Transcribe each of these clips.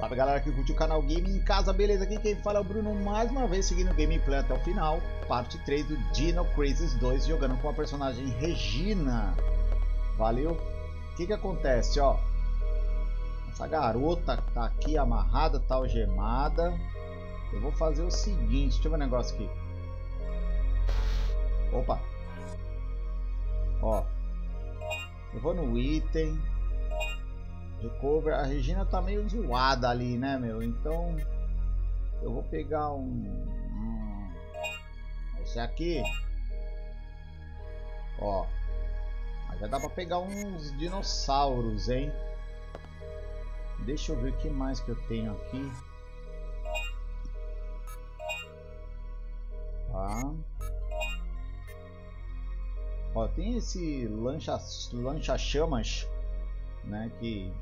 Salve galera que curte o canal Game em Casa, beleza? Aqui quem fala é o Bruno, mais uma vez seguindo o gameplay até o final, parte 3 do Dino Crisis 2, jogando com a personagem Regina. Valeu? O que que acontece, ó? Essa garota tá aqui amarrada, tá algemada. Eu vou fazer o seguinte, deixa eu ver um negócio aqui. Opa! Ó, eu vou no item, Recover. A Regina tá meio zoada ali, né, meu? Então eu vou pegar um, um esse aqui. Ó. Mas já dá pra pegar uns dinossauros, hein? Deixa eu ver o que mais que eu tenho aqui. Tá. Ó, tem esse lancha, lancha chamas, né, que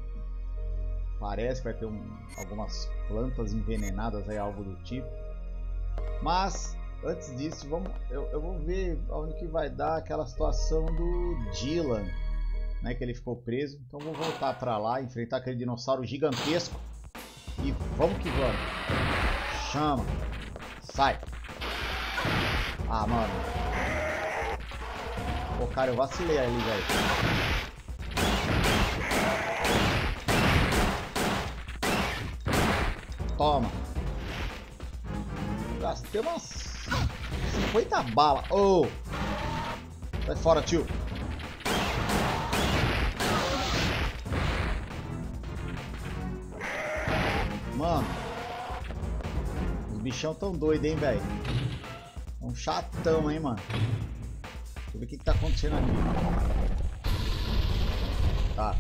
Parece que vai ter um, algumas plantas envenenadas aí, algo do tipo. Mas antes disso, vamos, eu, eu vou ver onde que vai dar aquela situação do Dylan, né, que ele ficou preso. Então vou voltar para lá, enfrentar aquele dinossauro gigantesco e vamos que vamos. Chama, sai. Ah, mano. Pô, cara, eu vacilei ali, velho. Toma. Gastei umas 50 balas. Oh! Sai fora, tio. Mano. Os bichão tão doidos, hein, velho. Um chatão, hein, mano. Deixa eu ver o que, que tá acontecendo aqui. Tá.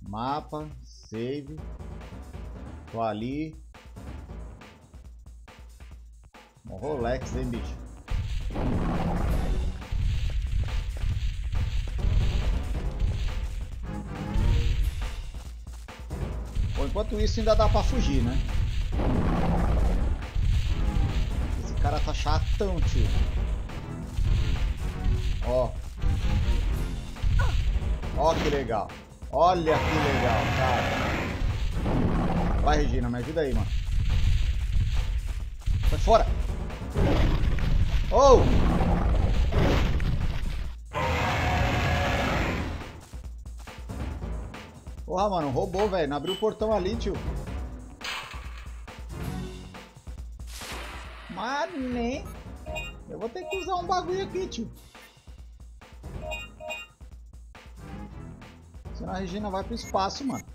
Mapa, save. Tô ali. Um Rolex, hein, bicho? Bom, enquanto isso ainda dá pra fugir, né? Esse cara tá chatão, tio. Ó. Ó que legal. Olha que legal, cara. Vai, Regina, me ajuda aí, mano. Sai fora! Oh! Porra, mano, roubou, velho. Não abriu o portão ali, tio. Mas nem... Eu vou ter que usar um bagulho aqui, tio. Senão a Regina vai pro espaço, mano.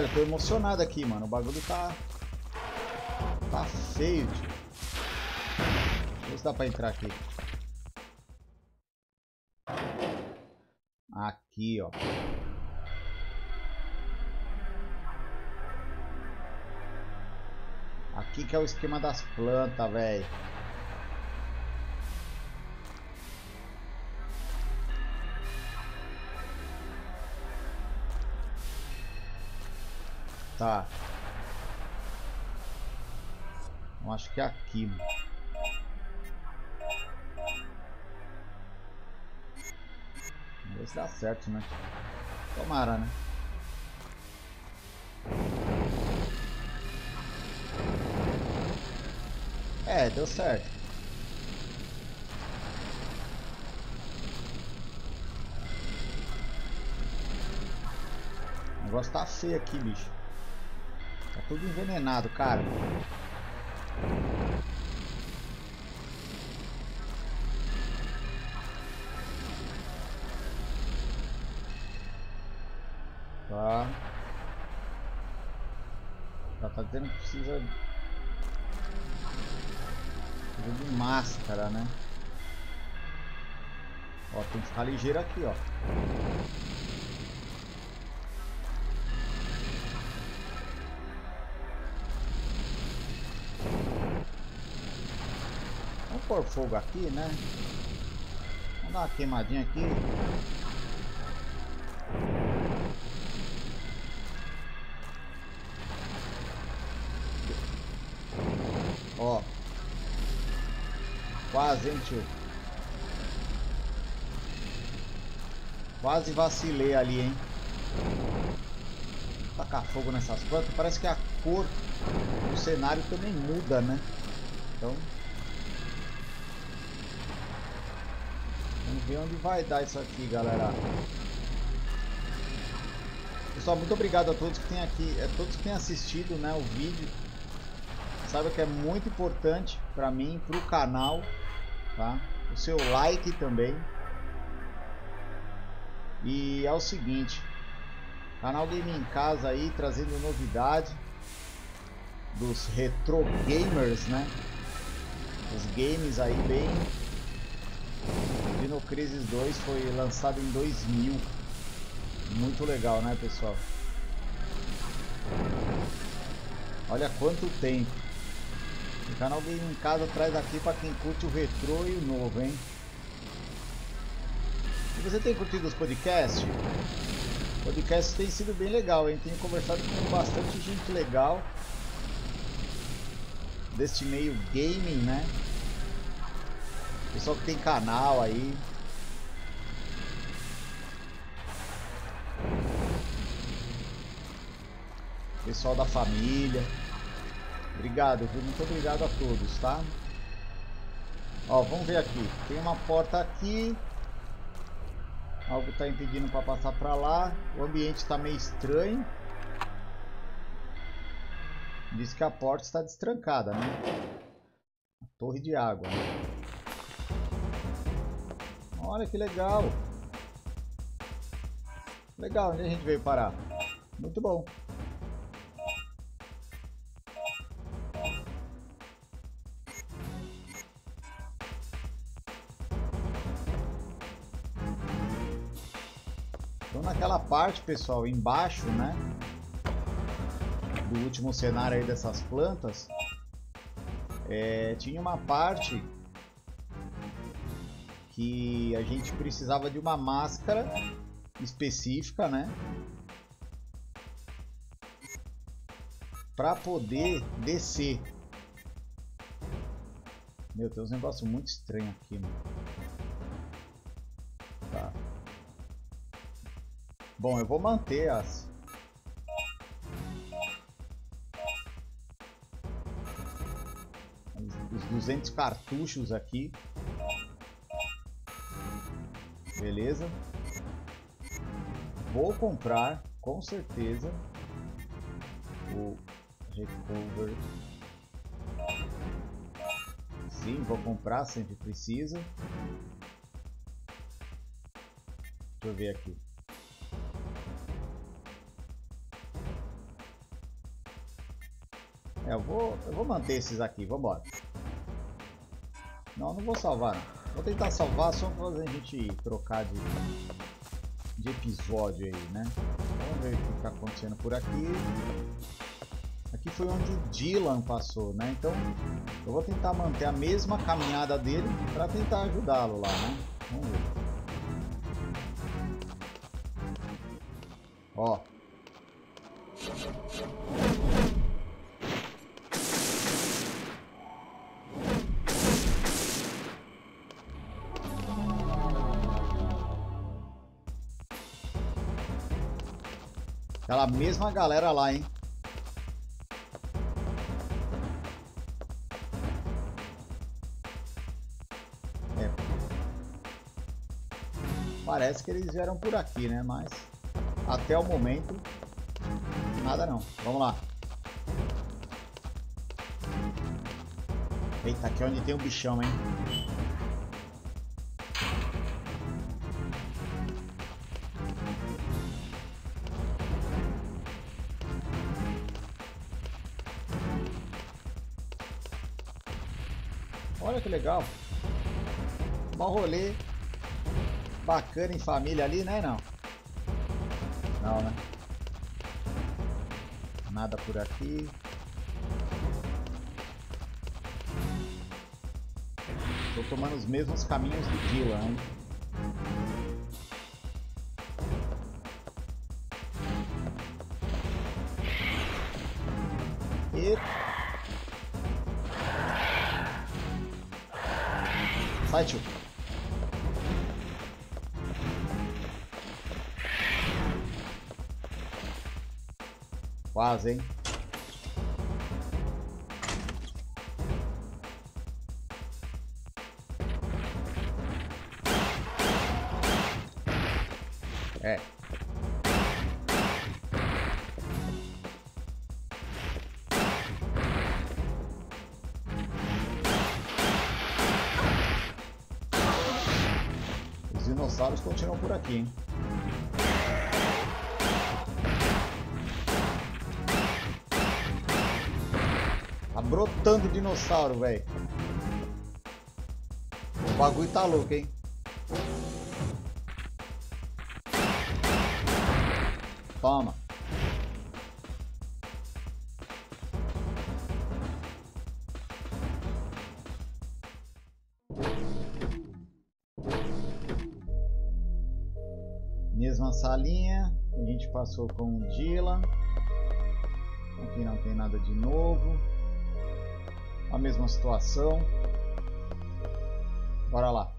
Galera, eu tô emocionado aqui, mano. O bagulho tá... Tá feio, tio. Ver se dá pra entrar aqui. Aqui, ó. Aqui que é o esquema das plantas, velho. Tá. Eu acho que é aqui. Vamos ver se dá certo, né? Tomara, né? É, deu certo. O negócio tá feio aqui, bicho. Tudo envenenado, cara. Tá. Já tá dizendo que precisa... Precisa de máscara, né? Ó, tem que ficar ligeiro aqui, ó. pôr fogo aqui, né? Vamos dar uma queimadinha aqui. Ó. Quase, hein, tio? Quase vacilei ali, hein? Vou tacar fogo nessas plantas. Parece que a cor do cenário também muda, né? Então, Ver onde vai dar isso aqui, galera. Pessoal, muito obrigado a todos que têm aqui, a todos que têm assistido, né, o vídeo. Saiba que é muito importante para mim, para o canal, tá? O seu like também. E é o seguinte, canal Game em Casa aí trazendo novidade dos retro gamers, né? Os games aí bem. Dino Crisis 2 foi lançado em 2000. Muito legal, né, pessoal? Olha quanto tempo. O canal Game em Casa traz aqui para quem curte o retrô e o novo, hein? E você tem curtido os podcasts? O podcast tem sido bem legal, hein? Tenho conversado com bastante gente legal deste meio gaming, né? Pessoal que tem canal aí. Pessoal da família. Obrigado, viu? Muito obrigado a todos, tá? Ó, vamos ver aqui. Tem uma porta aqui. Algo está impedindo para passar para lá. O ambiente está meio estranho. Diz que a porta está destrancada, né? A torre de água. Né? Olha que legal. Legal, onde a gente veio parar? Muito bom. Então naquela parte, pessoal, embaixo, né? Do último cenário aí dessas plantas, é, tinha uma parte que a gente precisava de uma máscara específica, né? Para poder descer. Meu, tem uns negócios muito estranhos aqui, mano. Tá. Bom, eu vou manter as... Os 200 cartuchos aqui. Beleza. Vou comprar, com certeza, o Recover. Sim, vou comprar, sempre precisa. Deixa eu ver aqui. É, eu vou, eu vou manter esses aqui, vambora. Não, não vou salvar não. Vou tentar salvar só pra a gente trocar de, de episódio aí, né? Vamos ver o que está acontecendo por aqui. Aqui foi onde o Dylan passou, né? Então eu vou tentar manter a mesma caminhada dele para tentar ajudá-lo lá, né? Vamos ver. Aquela mesma galera lá, hein? É. Parece que eles vieram por aqui, né? Mas até o momento nada não. Vamos lá. Eita, aqui é onde tem o bichão, hein? Bacana em família ali, né? Não. Não, né? Nada por aqui. Tô tomando os mesmos caminhos do Dylan, hein? Eita. Sai, tio. Quase, hein? É. Os dinossauros continuam por aqui, hein? Brotando dinossauro, velho. O bagulho tá louco, hein? Toma. Mesma salinha, a gente passou com o Dylan. Aqui não tem nada de novo. A mesma situação. Bora lá.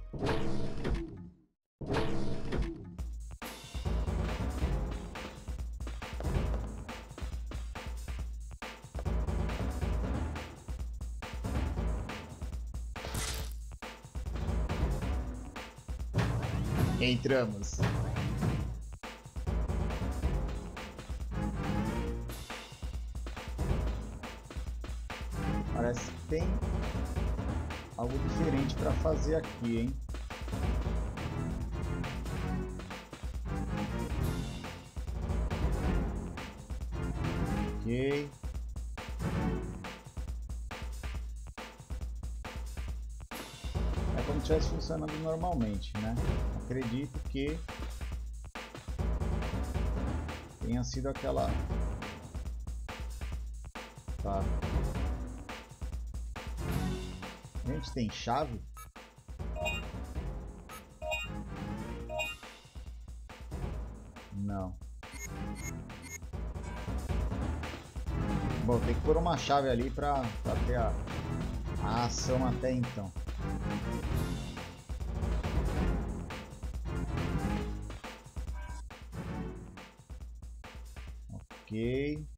Entramos. Fazer aqui, hein? Ok. É como se estivesse funcionando normalmente, né? Acredito que tenha sido aquela... Tá. A gente tem chave? Pôr uma chave ali para ter a, a ação até então. Ok.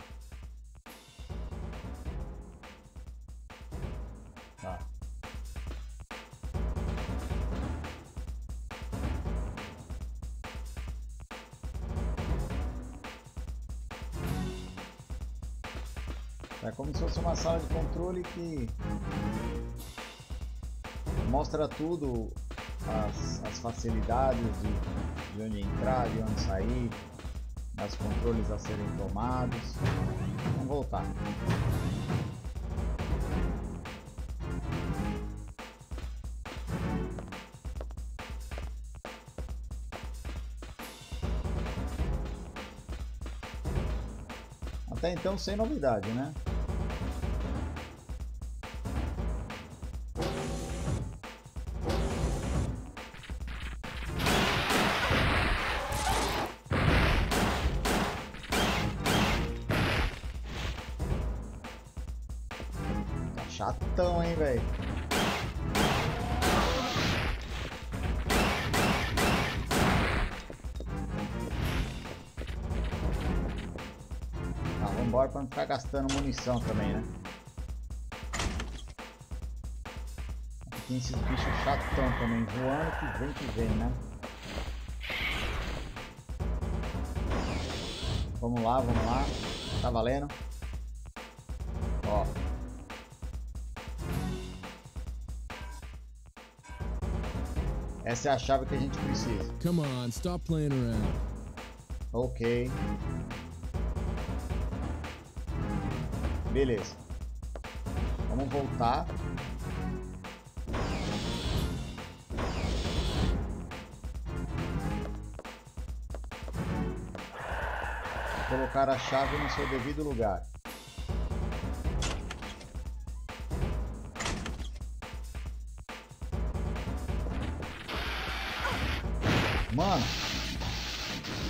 É como se fosse uma sala de controle que mostra tudo, as, as facilidades de, de onde entrar, de onde sair, os controles a serem tomados. Vamos voltar. Até então sem novidade, né? Ficar gastando munição também, né? Aqui tem esses bichos chatão também, voando que vem que vem, né? Vamos lá, vamos lá. Tá valendo? Ó. Essa é a chave que a gente precisa. Come on, stop playing around. Ok. Beleza. Vamos voltar. Colocar a chave no seu devido lugar. Mano,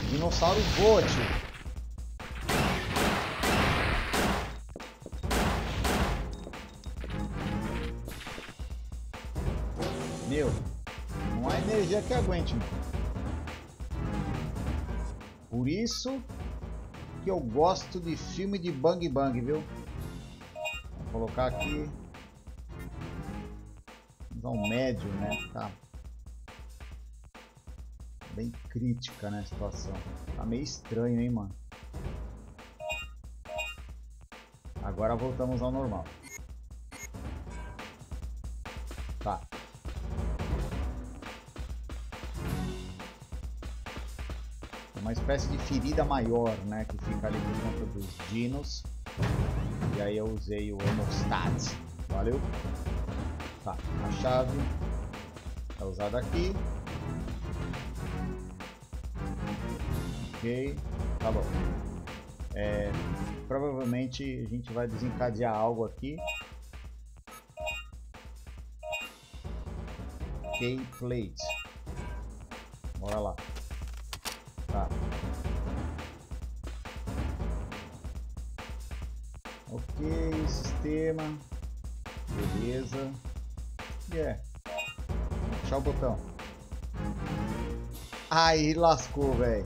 dinossauro voa, tio. Energia que aguente. Por isso que eu gosto de filme de bang bang, viu? Vou colocar aqui. Vou dar um médio, né? Tá bem crítica, né, a situação. Tá meio estranho, hein, mano. Agora voltamos ao normal. Uma espécie de ferida maior, né, que fica ali por conta dos dinos. E aí eu usei o Hemostat. Valeu? Tá, a chave é usada aqui. Ok, tá bom. É, provavelmente a gente vai desencadear algo aqui. Ok, plate. Bora lá. Beleza. E yeah. é. Puxar o botão. Aí lascou, velho.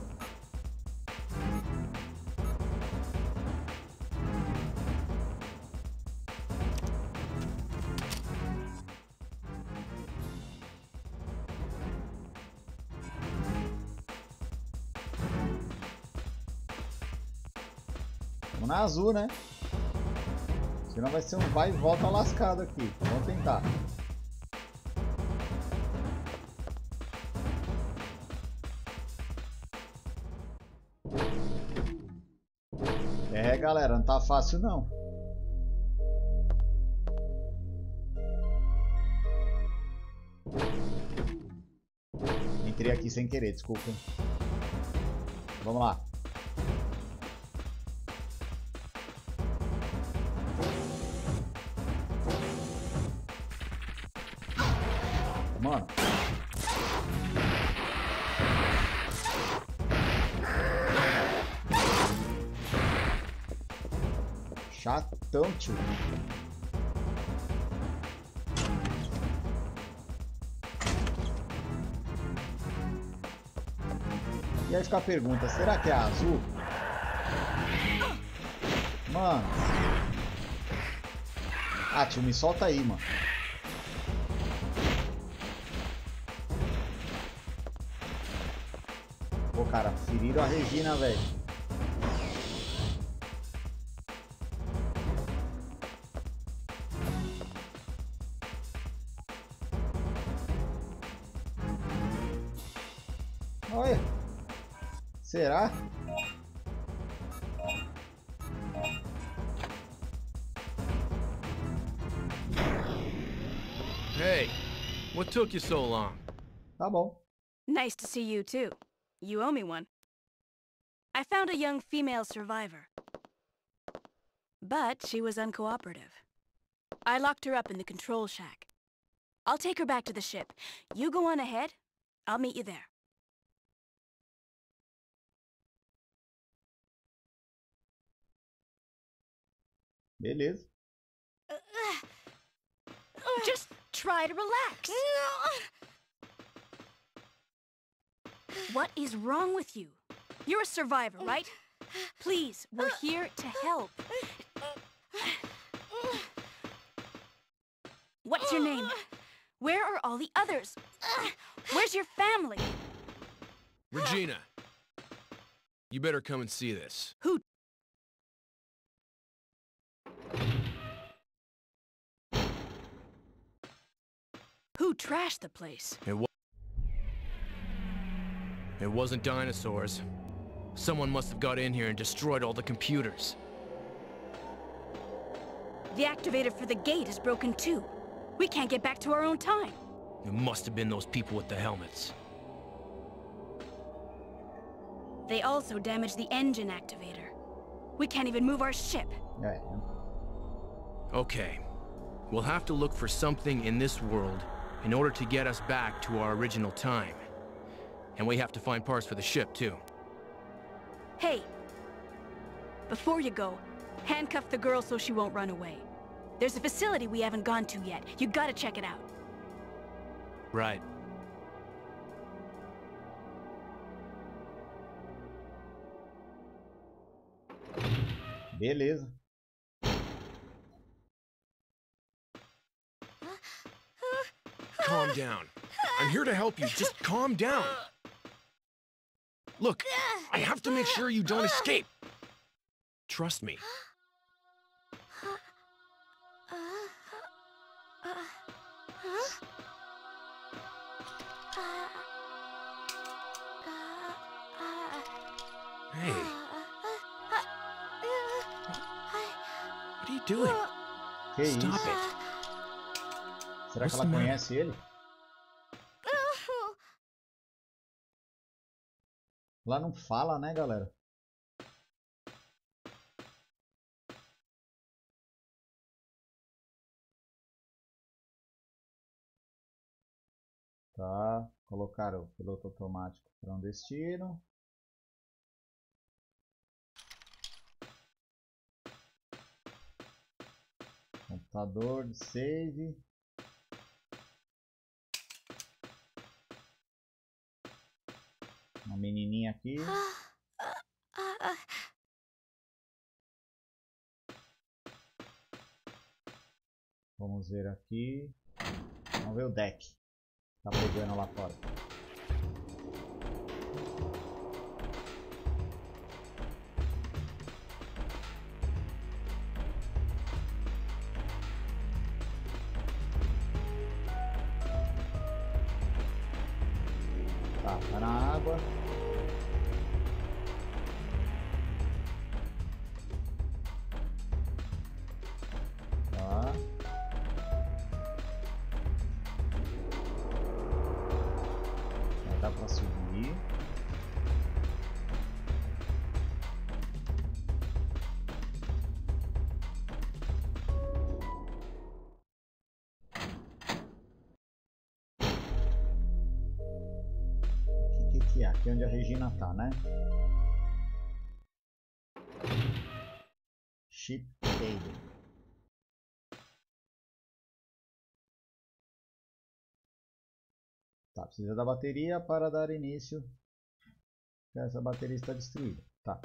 na azul, né? Senão vai ser um vai e volta lascado aqui. Vamos tentar. É, galera, não tá fácil não. Entrei aqui sem querer, desculpa. Vamos lá. Tio. E aí fica a pergunta, será que é azul? Mano. Ah, tio, me solta aí, mano. Pô, cara, feriram a Regina, velho. Será? Hey, what took you so long? Tá bom. Nice to see you too. You owe me one. I found a young female survivor. But she was uncooperative. I locked her up in the control shack. I'll take her back to the ship. You go on ahead. I'll meet you there. Beleza. Just try to relax. What is wrong with you? You're a survivor, right? Please, we're here to help. What's your name? Where are all the others? Where's your family? Regina. You better come and see this. Who Who trashed the place? It, wa it wasn't dinosaurs. Someone must have got in here and destroyed all the computers. The activator for the gate is broken too. We can't get back to our own time. It must have been those people with the helmets. They also damaged the engine activator. We can't even move our ship. Yeah. Okay. We'll have to look for something in this world in order to get us back to our original time. And we have to find parts for the ship, too. Hey! Before you go, handcuff the girl so she won't run away. There's a facility we haven't gone to yet. You gotta check it out. Right. Beleza. Calm down. I'm here to help you. Just calm down. Look, I have to make sure you don't escape. Trust me. Hey, what are you doing? Que Stop isso? it. Será What's que ela conhece ele? Lá não fala, né, galera? Tá, colocaram o piloto automático para um destino. Computador de save. Uma menininha aqui. Vamos ver aqui. Vamos ver o deck. Tá pegando lá fora. Aqui é onde a Regina tá, né? Ship Cable. Tá, precisa da bateria para dar início. Essa bateria está destruída. Tá.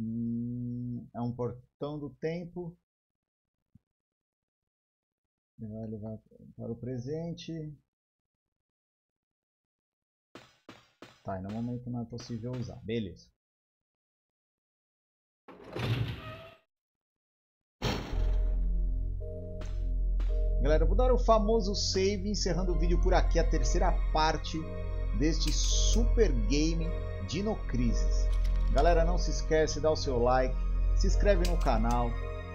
Hum, é um portão do tempo. Ele vai levar para o presente. Tá, e no momento não é possível usar. Beleza. Galera, vou dar o famoso save, encerrando o vídeo por aqui, a terceira parte deste super game Dino Crisis. Galera, não se esquece, dá o seu like, se inscreve no canal,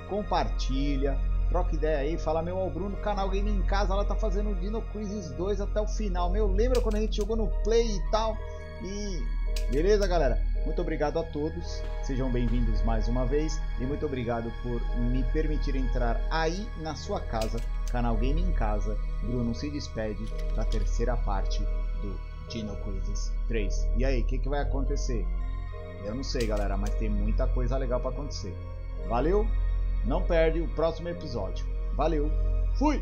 compartilha, troca ideia aí, fala meu, ó, o Bruno, canal Game em Casa, ela tá fazendo Dino Crisis 2 até o final. Meu, lembra quando a gente jogou no Play e tal? E beleza, galera? Muito obrigado a todos, sejam bem-vindos mais uma vez e muito obrigado por me permitir entrar aí na sua casa, canal Game em Casa. Bruno se despede da terceira parte do Dino Crisis 3. E aí, o que, que vai acontecer? Eu não sei, galera, mas tem muita coisa legal para acontecer. Valeu? Não perde o próximo episódio. Valeu, fui!